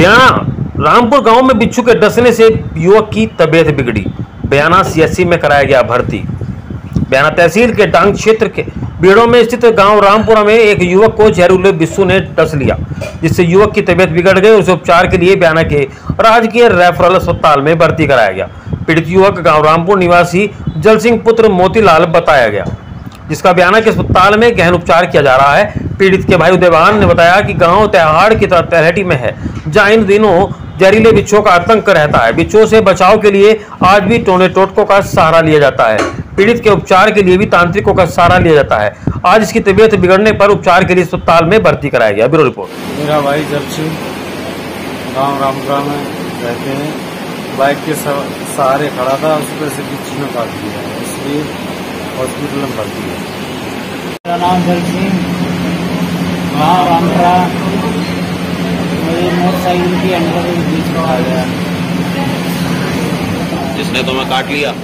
बयाना, रामपुर गाँव में बिच्छू के डसने से युवक की तबीयत बिगड़ी। बयाना सीएससी में कराया गया भर्ती। बयाना तहसील के डांग क्षेत्र के बीड़ों में स्थित गाँव रामपुरा में एक युवक को जहरीले बिच्छू ने डस लिया, जिससे युवक की तबीयत बिगड़ गई। उसे उपचार के लिए बयाना के राजकीय रेफरल अस्पताल में भर्ती कराया गया। पीड़ित युवक गाँव रामपुर निवासी जल सिंह पुत्र मोतीलाल बताया गया। जिसका बयाना के अस्पताल में गहन उपचार किया जा रहा है। पीड़ित के भाई उदयवान ने बताया कि गाँव त्योहार की तरह तलहटी में है, जहाँ इन दिनों जहरीले बिच्छुओं का आतंक रहता है। बिच्छुओं से बचाव के लिए आज भी टोने टोटकों का सहारा लिया जाता है। पीड़ित के उपचार के लिए भी तांत्रिकों का सहारा लिया जाता है। आज इसकी तबीयत बिगड़ने पर उपचार के लिए अस्पताल में भर्ती कराया गया। Bureau report. मेरा भाई जब सिंह गाँव रामपुरा में रहते हैं। बाइक के सहारे खड़ा था उस पर से बिच्छू ने काट दिया। इसलिए हॉस्पिटल में भर्ती है। मेरा नाम जल सिंह गाँव रामपुरा। मेरी मोटरसाइकिल की अंडर बीच में आ गया। जिसने तुम्हें काट लिया?